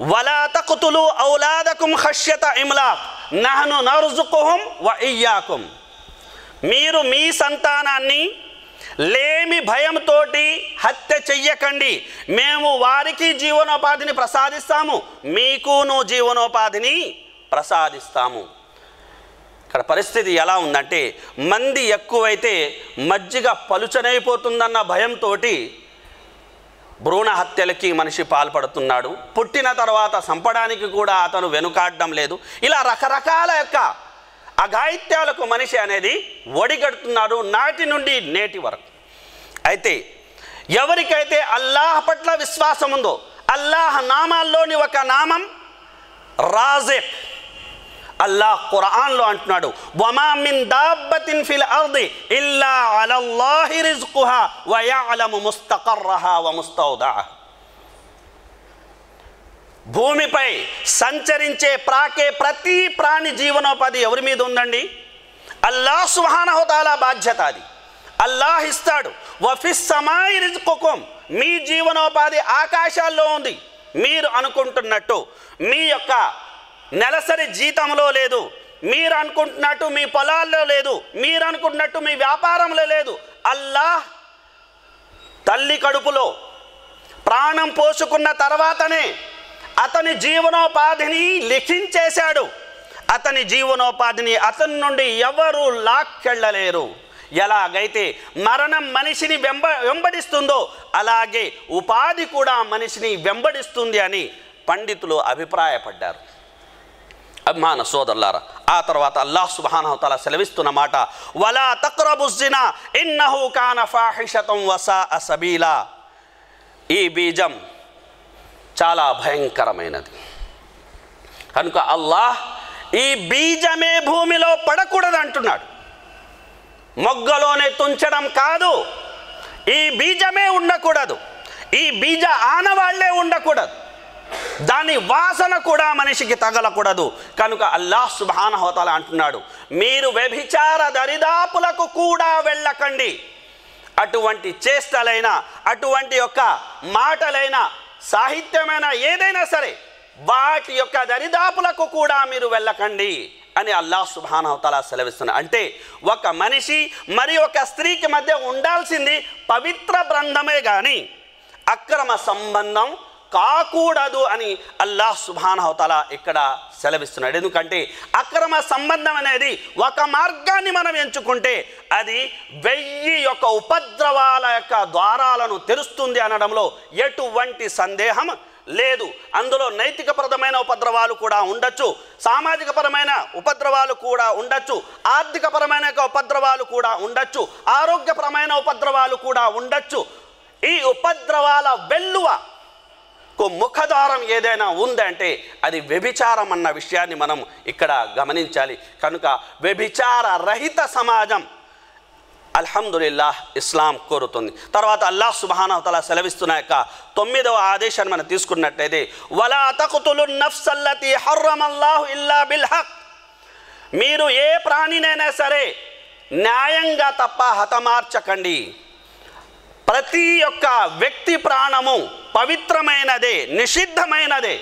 వలా తకుతులు ఔలాదకుం హష్యత ఇమ్లాక్ నహను నరుజుకుహం వ ఇయ్యాకుం మీరు మీ సంతానాన్ని లేమి భయంతో హత్య చెయ్యకండి. మేము వారికి జీవనోపాధిని ప్రసాదిస్తాము. మీకును జీవనోపాధిని ప్రసాదిస్తాము. ఇక్కడ పరిస్థితి ఎలా ఉందంటే మంది ఎక్కువైతే మజ్జిగ పలుచనైపోతుందన్న భయంతో భ్రూణ హత్యలకి మనిషి పాల్పడుతున్నాడు. పుట్టిన తర్వాత సంపడానికి కూడా అతను వెనుకాడడం లేదు. ఇలా రకరకాల యొక్క అఘాయిత్యాలకు మనిషి అనేది ఒడిగడుతున్నాడు నాటి నుండి నేటి వరకు. అయితే ఎవరికైతే అల్లాహ్ పట్ల విశ్వాసం ఉందో అల్లాహ్ నామాల్లోని ఒక నామం రాజే అల్లాహ్ ఖురాన్లో అంటున్నాడు వమా మిన్ దాబ్బతిన్ ఫిల్ అర్ది ఇల్లా అలల్లాహి రిజ్కుహా వయఅలము ముస్తఖర్రహా వ ముస్తౌదాహా భూమిపై సంచరించే ప్రాకే ప్రతి ప్రాణి జీవనోపాధి ఎవరి మీద ఉందండి? అల్లాహ్ సుహానహుతాల బాధ్యత అది. అల్లాహ్ ఇస్తాడు. వఫిస్ సమాయి రిజ్కుకుం. మీ జీవనోపాధి ఆకాశాల్లో ఉంది. మీరు అనుకుంటున్నట్టు మీ యొక్క నెలసరి జీతంలో లేదు. మీరు అనుకుంటున్నట్టు మీ పొలాల్లో లేదు. మీరు అనుకుంటున్నట్టు మీ వ్యాపారంలో లేదు. అల్లాహ్ తల్లి కడుపులో ప్రాణం పోసుకున్న తర్వాతనే అతని జీవనోపాధిని లిఖించేశాడు. అతని జీవనోపాధిని అతని నుండి ఎవరు లాక్కెళ్ళలేరు. ఎలాగైతే మరణం మనిషిని వెంబ వెంబడిస్తుందో అలాగే ఉపాధి కూడా మనిషిని వెంబడిస్తుంది అని పండితులు అభిప్రాయపడ్డారు. అభిమాన సోదరులారా ఆ తర్వాత అల్లాహ్ సుబ్హానహు సెలవిస్తున్న మాట వలా తక్రబుజ్జిన ఇన్నహు కాన ఫాహిషతం వసా అసబీలా ఈ బీజం చాలా భయంకరమైనది. కనుక అల్లాహ్ ఈ బీజమే భూమిలో పడకూడదు అంటున్నాడు మొగ్గలోనే తుంచడం కాదు ఈ బీజమే ఉండకూడదు ఈ బీజ ఆనవాళ్ళే ఉండకూడదు. దాని వాసన కూడా మనిషికి తగలకూడదు. కనుక అల్లాహ్ సుబానహోతల అంటున్నాడు మీరు వ్యభిచార దరిదాపులకు కూడా వెళ్ళకండి. అటువంటి చేష్టలైన అటువంటి యొక్క మాటలైన సాహిత్యమైన ఏదైనా సరే వాటి యొక్క దరిదాపులకు కూడా మీరు వెళ్ళకండి అని అల్లాహ్ సుబానవతలా సెలవిస్తున్నారు అంటే ఒక మనిషి మరి ఒక స్త్రీకి మధ్య ఉండాల్సింది పవిత్ర బంధమే కానీ అక్రమ సంబంధం కాకూడదు అని అల్లాహ్ సుబానవతల ఇక్కడ సెలవిస్తున్నాడు. ఎందుకంటే అక్రమ సంబంధం అనేది ఒక మార్గాన్ని మనం ఎంచుకుంటే అది వెయ్యి యొక్క ఉపద్రవాల యొక్క ద్వారాలను తెరుస్తుంది అనడంలో ఎటువంటి సందేహం లేదు. అందులో నైతికపరమైన ఉపద్రవాలు కూడా ఉండొచ్చు సామాజికపరమైన ఉపద్రవాలు కూడా ఉండొచ్చు ఆర్థికపరమైన ఉపద్రవాలు కూడా ఉండొచ్చు ఆరోగ్యపరమైన ఉపద్రవాలు కూడా ఉండొచ్చు. ఈ ఉపద్రవాల వెల్లువ కు ముఖద్వారం ఏదైనా ఉందంటే అది వ్యభిచారం అన్న విషయాన్ని మనం ఇక్కడ గమనించాలి. కనుక వ్యభిచార రహిత సమాజం అల్హమ్దుల్లాహ్ ఇస్లాం కోరుతుంది. తర్వాత అల్లాహ్ సుబానవతల సెలవిస్తున్న యొక్క తొమ్మిదవ ఆదేశాన్ని మనం తీసుకున్నట్టయితే వలా తకుతులు నఫ్సల్లతి హర్రమల్లాహు ఇల్లా బిల్ హక్ మీరు ఏ ప్రాణినైనా సరే న్యాయంగా తప్ప హతమార్చకండి. ప్రతి ఒక్క వ్యక్తి ప్రాణము పవిత్రమైనదే నిషిద్ధమైనదే.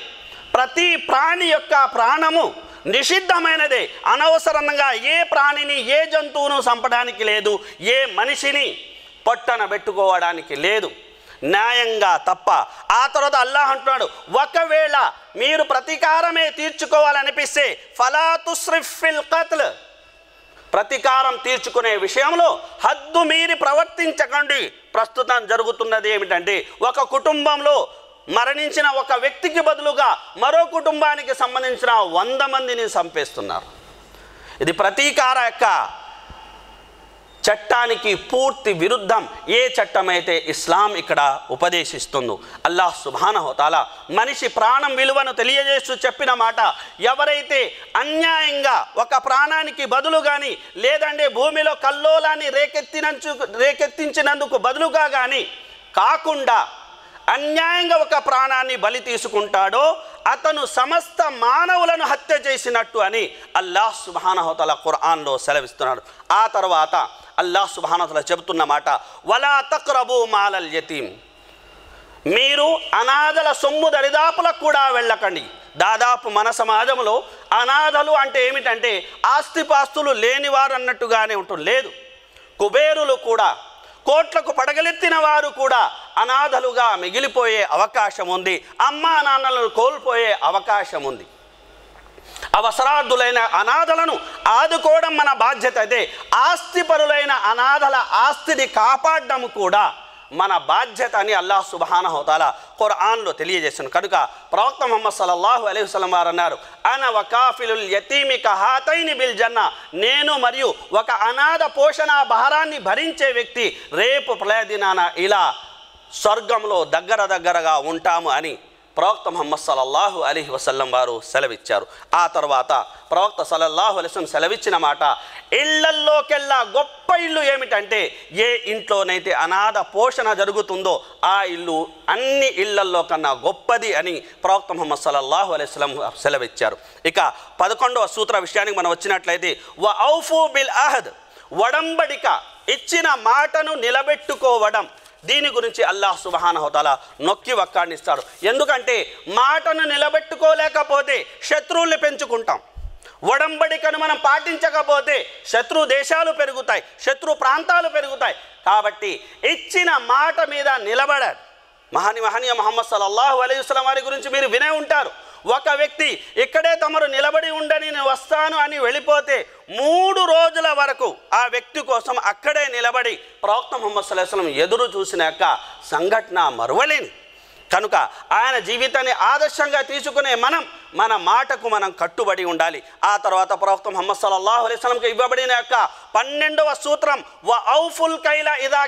ప్రతి ప్రాణి యొక్క ప్రాణము నిషిద్ధమైనదే. అనవసరంగా ఏ ప్రాణిని ఏ జంతువును చంపడానికి లేదు ఏ మనిషిని పొట్టన పెట్టుకోవడానికి లేదు. న్యాయంగా తప్ప. ఆ తర్వాత అల్లాహ్ అంటున్నాడు ఒకవేళ మీరు ప్రతీకారమే తీర్చుకోవాలనిపిస్తే ఫలాతుస్రిఫిల్ కత్ల్ ప్రతీకారం తీర్చుకునే విషయంలో హద్దు మీరి ప్రవర్తించకండి. ప్రస్తుతం జరుగుతున్నది ఏమిటంటే ఒక కుటుంబంలో మరణించిన ఒక వ్యక్తికి బదులుగా మరో కుటుంబానికి సంబంధించిన వంద మందిని చంపేస్తున్నారు. ఇది ప్రతీకార యొక్క చట్టానికి పూర్తి విరుద్ధం ఏ చట్టమైతే ఇస్లాం ఇక్కడ ఉపదేశిస్తుందో అల్లాహ్ సుభానహోతాల మనిషి ప్రాణం విలువను తెలియజేస్తూ చెప్పిన మాట ఎవరైతే అన్యాయంగా ఒక ప్రాణానికి బదులు కానీ లేదంటే భూమిలో కల్లోలాన్ని రేకెత్తినంచు రేకెత్తించినందుకు బదులుగా కానీ కాకుండా అన్యాయంగా ఒక ప్రాణాన్ని బలి తీసుకుంటాడో అతను సమస్త మానవులను హత్య చేసినట్టు అని అల్లాహ్ సుబానహోతల ఖురాన్లో సెలవిస్తున్నాడు. ఆ తర్వాత అల్లాహ్ సుబానతల చెబుతున్న మాట వలా తక్రబు మాలల్ యతీం మీరు అనాథల సొమ్ము దరిదాపులకు కూడా వెళ్ళకండి. దాదాపు మన సమాజంలో అనాథలు అంటే ఏమిటంటే ఆస్తిపాస్తులు లేనివారు అన్నట్టుగానే ఉంటుంది లేదు. కుబేరులు కూడా కోట్లకు పడగలెత్తిన వారు కూడా అనాథలుగా మిగిలిపోయే అవకాశం ఉంది. అమ్మా నాన్నలను కోల్పోయే అవకాశం ఉంది. అవసరార్థులైన అనాథలను ఆదుకోవడం మన బాధ్యత. అయితే ఆస్తిపరులైన అనాథల ఆస్తిని కాపాడడం కూడా మన బాధ్యత అని అల్లాహ్ సుబాన హోతాల ఖురాన్లో తెలియజేశాను. కనుక ప్రవక్త మొహమ్మద్ సల్లల్లాహు అలైహి వసల్లం వారు అన్నారు అన వకాఫిలుల్ యతీమి కహాతైని బిల్ జన్న. నేను మరియు ఒక అనాథ పోషణ భారాన్ని భరించే వ్యక్తి రేపు ప్రళయదినాన ఇలా స్వర్గంలో దగ్గర దగ్గరగా ఉంటాము అని ప్రవక్త ముహమ్మద్ సలల్లాహు అలీహి వసల్లం వారు సెలవిచ్చారు. ఆ తర్వాత ప్రవక్త సల్లల్లాహు అలిస్లం సెలవిచ్చిన మాట ఇళ్ళల్లోకెల్లా గొప్ప ఇల్లు ఏమిటంటే ఏ ఇంట్లోనైతే అనాథ పోషణ జరుగుతుందో ఆ ఇల్లు అన్ని ఇళ్ళల్లో కన్నా గొప్పది అని ప్రవక్త ముహమ్మద్ సలల్లాహు అలైస్లం సెలవిచ్చారు. ఇక పదకొండవ సూత్ర విషయానికి మనం వచ్చినట్లయితే వ ఔఫు బిల్ అహద్ వడంబడిక ఇచ్చిన మాటను నిలబెట్టుకోవడం దీని గురించి అల్లాహ్ సుబహానహోతాల నొక్కి వక్కాడినిస్తాడు. ఎందుకంటే మాటను నిలబెట్టుకోలేకపోతే శత్రువుల్ని పెంచుకుంటాం. ఒడంబడికను మనం పాటించకపోతే శత్రు దేశాలు పెరుగుతాయి శత్రు ప్రాంతాలు పెరుగుతాయి. కాబట్టి ఇచ్చిన మాట మీద నిలబడారు మహాని మహనీయ మహమ్మద్ సల్లల్లాహు అలైహి వసల్లం వారి గురించి మీరు వినే ఉంటారు. ఒక వ్యక్తి ఇక్కడే తమరు నిలబడి ఉండని నేను వస్తాను అని వెళ్ళిపోతే మూడు రోజుల వరకు ఆ వ్యక్తి కోసం అక్కడే నిలబడి ప్రవక్త ముహమ్మద్ సల్లాహ్ ఎదురు చూసినాక సంఘటన మరువలేని. కనుక ఆయన జీవితాన్ని ఆదర్శంగా తీసుకునే మనం మన మాటకు మనం కట్టుబడి ఉండాలి. ఆ తర్వాత ప్రవక్త ముహమ్మద్ సల్లాహు అలైస్లంకి ఇవ్వబడిన యొక్క పన్నెండవ సూత్రం వ ఔఫుల్ కైల ఇదా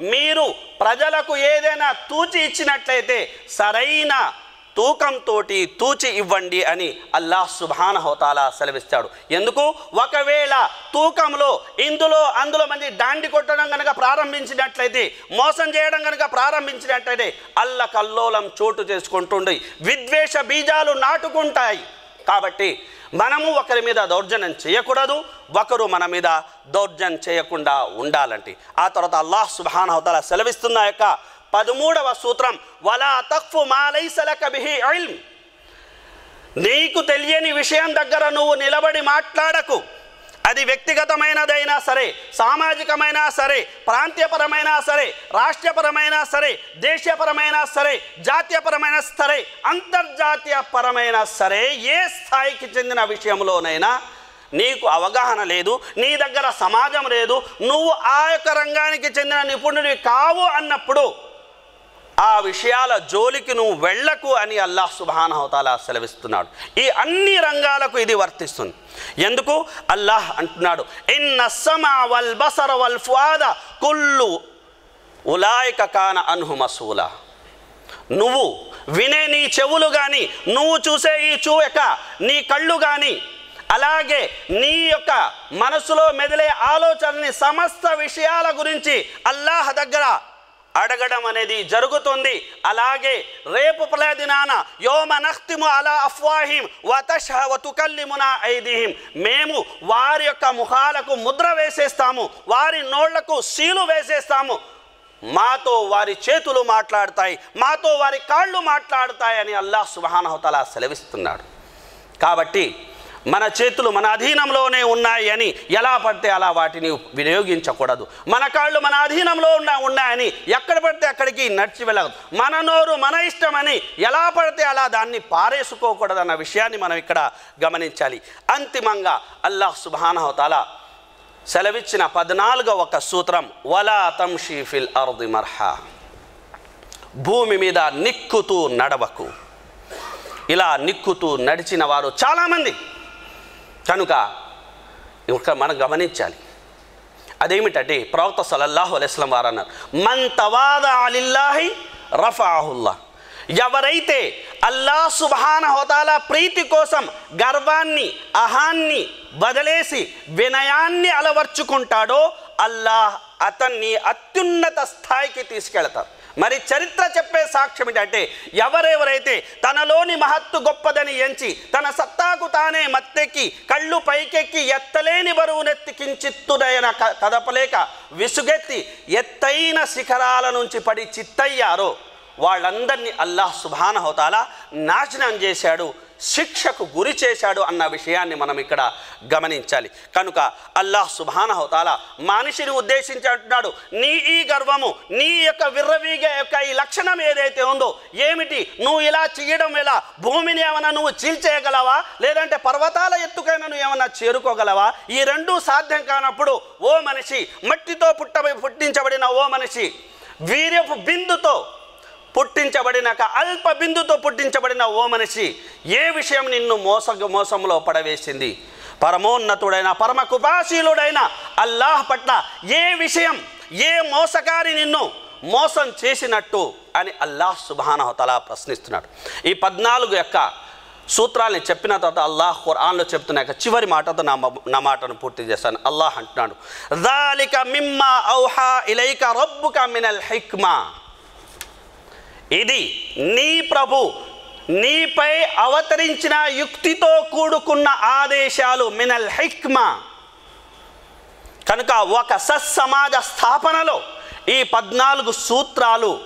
మీరు ప్రజలకు ఏదైనా తూచి ఇచ్చినట్లయితే సరైన తూకంతో తూచి ఇవ్వండి అని అల్లాహ్ సుభాన హోతాలా సెలవిస్తాడు. ఎందుకు? ఒకవేళ తూకంలో ఇందులో అందులో మంది దాండి కొట్టడం కనుక ప్రారంభించినట్లయితే మోసం చేయడం కనుక ప్రారంభించినట్లయితే అల్ల కల్లోలం చోటు చేసుకుంటుండి. విద్వేష బీజాలు నాటుకుంటాయి. కాబట్టి మనము ఒకరి మీద దౌర్జన్యం చేయకూడదు ఒకరు మన మీద దౌర్జన్యం చేయకుండా ఉండాలంటే. ఆ తర్వాత అల్లాహ్ సుబాన హోతాలా సెలవిస్తున్న యొక్క పదమూడవ సూత్రం వలా తక్ఫు మాలైసల బిహి ఇల్మ్. నీకు తెలియని విషయం దగ్గర నువ్వు నిలబడి మాట్లాడకు. అది వ్యక్తిగతమైనదైనా సరే సామాజికమైనా సరే ప్రాంతీయపరమైనా సరే రాష్ట్రపరమైనా సరే దేశీయపరమైనా సరే జాతీయపరమైన సరే అంతర్జాతీయ పరమైన సరే ఏ స్థాయికి చెందిన విషయంలోనైనా నీకు అవగాహన లేదు నీ దగ్గర సమాజం లేదు నువ్వు ఆ యొక్క రంగానికి చెందిన నిపుణుడివి కావు అన్నప్పుడు ఆ విషయాల జోలికి నువ్వు వెళ్ళకు అని అల్లాహ్ సుబానహతాలా సెలవిస్తున్నాడు. ఈ అన్ని రంగాలకు ఇది వర్తిస్తుంది. ఎందుకు? అల్లాహ్ అంటున్నాడు వల్ బసర వల్ కుల్లు ఉలాయిక కాన అన్హు మసూలా. నువ్వు వినే నీ చెవులు కానీ నువ్వు చూసే ఈ చూయక నీ కళ్ళు కానీ అలాగే నీ యొక్క మనసులో మెదిలే ఆలోచనని సమస్త విషయాల గురించి అల్లాహ్ దగ్గర అడగడం అనేది జరుగుతుంది. అలాగే రేపు దినాన యోమ నఖ్తిము అలా అఫ్వాహిం వతష వతుకల్లిమున ఐదిహిం. మేము వారి యొక్క ముఖాలకు ముద్ర వేసేస్తాము. వారి నోళ్ళకు సీలు వేసేస్తాము. మాతో వారి చేతులు మాట్లాడతాయి. మాతో వారి కాళ్ళు మాట్లాడతాయి అని అల్లాహ్ సుబానహతలా సెలవిస్తున్నాడు. కాబట్టి మన చేతులు మన అధీనంలోనే ఉన్నాయి అని ఎలా పడితే అలా వాటిని వినియోగించకూడదు. మన కాళ్ళు మన అధీనంలో ఉన్నా ఉన్నాయని ఎక్కడ పడితే అక్కడికి నడిచి వెళ్ళదు మన నోరు మన ఇష్టమని ఎలా పడితే అలా దాన్ని పారేసుకోకూడదు అన్న విషయాన్ని మనం ఇక్కడ గమనించాలి. అంతిమంగా అల్లాహ్ సుబానహతాల సెలవిచ్చిన పద్నాలుగవ ఒక సూత్రం వలా తంషీ ఫిల్ అర్ది మర్హా. భూమి మీద నిక్కుతూ నడవకు. ఇలా నిక్కుతూ నడిచిన వారు చాలామంది కనుక ఇక మనం గమనించాలి. అదేమిటంటే ప్రవక్త సలల్లాహు అలైస్లం వారు అన్నారు మన్ తవాద అలిల్లాహి రఫాహుల్లా. ఎవరైతే అల్లా సుభాన హోతాల ప్రీతి కోసం గర్వాన్ని అహాన్ని వదిలేసి వినయాన్ని అలవర్చుకుంటాడో అల్లాహ్ అతన్ని అత్యున్నత స్థాయికి తీసుకెళ్తారు మరి చరిత్ర చెప్పే సాక్ష్యం ఏంటంటే ఎవరెవరైతే తనలోని మహత్తు గొప్పదని ఎంచి తన సత్తాకు తానే మత్తెక్కి కళ్ళు పైకెక్కి ఎత్తలేని బరువునెత్తి కించిత్తుడైన క- కదపలేక విసుగెత్తి ఎత్తైన శిఖరాల నుంచి పడి చిత్తయ్యారో వాళ్ళందరినీ అల్లాహ్ సుబానహోతాలా నాశనం చేశాడు. శిక్షకు గురి చేశాడు అన్న విషయాన్ని మనం ఇక్కడ గమనించాలి. కనుక అల్లాహ్ సుభానహోతాల మనిషిని ఉద్దేశించి అంటున్నాడు నీ ఈ గర్వము నీ యొక్క విర్రవీగే యొక్క ఈ లక్షణం ఏదైతే ఉందో ఏమిటి? నువ్వు ఇలా చేయడం ఎలా? భూమిని ఏమైనా నువ్వు చీల్చేయగలవా? లేదంటే పర్వతాల ఎత్తుకైనా నువ్వు ఏమైనా చేరుకోగలవా? ఈ రెండూ సాధ్యం కానప్పుడు ఓ మనిషి మట్టితో పుట్ట పుట్టించబడిన ఓ మనిషి వీర్యపు బిందుతో పుట్టించబడినాక అల్ప బిందుతో పుట్టించబడిన ఓ మనిషి ఏ విషయం నిన్ను మోస మోసంలో పడవేసింది? పరమోన్నతుడైన పరమ కుపాశీలుడైన అల్లాహ్ పట్ల ఏ విషయం ఏ మోసకారి నిన్ను మోసం చేసినట్టు అని అల్లాహ్ సుబానహతలా ప్రశ్నిస్తున్నాడు. ఈ పద్నాలుగు యొక్క సూత్రాల్ని చెప్పిన తర్వాత అల్లాహ్ ఖురాన్లో చెప్తున్న యొక్క చివరి మాటతో నా నా మాటను పూర్తి చేస్తాను. అల్లాహ్ అంటున్నాడు దాలిక మిమ్మా ఔహా ఇలైక రబ్బుక మినల్ హిక్మా. ఇది నీ ప్రభు నీపై అవతరించిన యుక్తితో కూడుకున్న ఆదేశాలు మినల్ హైక్మా. కనుక ఒక సత్సమాజ స్థాపనలో ఈ పద్నాలుగు సూత్రాలు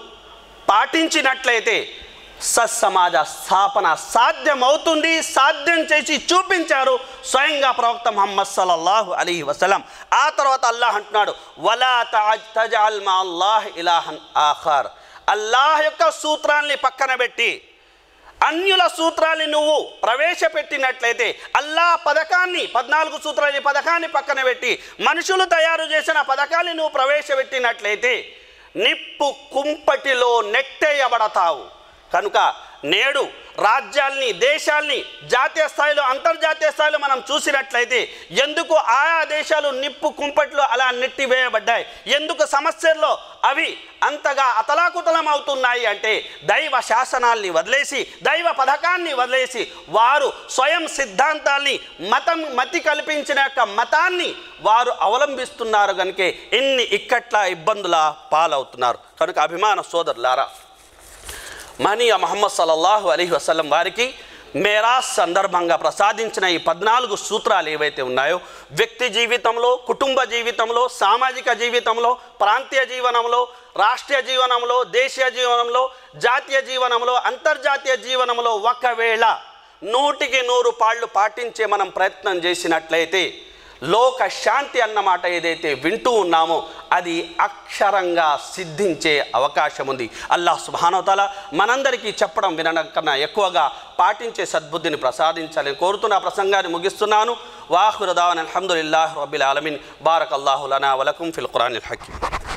పాటించినట్లయితే సత్సమాజ స్థాపన సాధ్యమవుతుంది సాధ్యం చేసి చూపించారు స్వయంగా ప్రవక్త ముహమ్మద్ సల్లల్లాహు అలీ వసలం ఆ తర్వాత అల్లాహ్ అంటున్నాడు వలా తాజ్ తజ్ అల్మా అల్లాహ్ ఇలాహన్ ఆఖర్. అల్లాహ్ యొక్క సూత్రాల్ని పక్కన పెట్టి అన్యుల సూత్రాన్ని నువ్వు ప్రవేశపెట్టినట్లయితే అల్లా పథకాన్ని పద్నాలుగు సూత్రాల పథకాన్ని పక్కన పెట్టి మనుషులు తయారు చేసిన పథకాన్ని నువ్వు ప్రవేశపెట్టినట్లయితే నిప్పు కుంపటిలో నెట్టేయబడతావు. కనుక నేడు రాజ్యాల్ని దేశాల్ని జాతీయ స్థాయిలో అంతర్జాతీయ స్థాయిలో మనం చూసినట్లయితే ఎందుకు ఆయా దేశాలు నిప్పు కుంపట్లో అలా నెట్టివేయబడ్డాయి? ఎందుకు సమస్యల్లో అవి అంతగా అతలాకుతలం అవుతున్నాయి అంటే దైవ శాసనాల్ని వదిలేసి దైవ పథకాన్ని వదిలేసి వారు స్వయం సిద్ధాంతాల్ని మతం మతి కల్పించిన యొక్క మతాన్ని వారు అవలంబిస్తున్నారు కనుకే ఇన్ని ఇక్కట్ల ఇబ్బందుల పాలవుతున్నారు. కనుక అభిమాన సోదరులారా మహనీయ మహమ్మద్ సల్లల్లాహు అలీ వసలం వారికి మేరాస్ సందర్భంగా ప్రసాదించిన ఈ పద్నాలుగు సూత్రాలు ఏవైతే ఉన్నాయో వ్యక్తి జీవితంలో కుటుంబ జీవితంలో సామాజిక జీవితంలో ప్రాంతీయ జీవనంలో రాష్ట్రీయ జీవనంలో దేశీయ జీవనంలో జాతీయ జీవనంలో అంతర్జాతీయ జీవనంలో ఒకవేళ నూటికి నూరు పాళ్ళు పాటించే మనం ప్రయత్నం చేసినట్లయితే లోక శాంతి అన్నమాట ఏదైతే వింటూ ఉన్నామో అది అక్షరంగా సిద్ధించే అవకాశం ఉంది. అల్లాహ్ సుభానోతల మనందరికీ చెప్పడం వినడం కన్నా ఎక్కువగా పాటించే సద్బుద్ధిని ప్రసాదించాలని కోరుతున్న. ప్రసంగాన్ని ముగిస్తున్నాను. వాహురదావన్ అల్హమ్దుల్లాహ్ రబ్బిల్ ఆలమిన్. బారక్ అల్లాహులనా వలకం ఫిల్ ఖురాన్ హకీం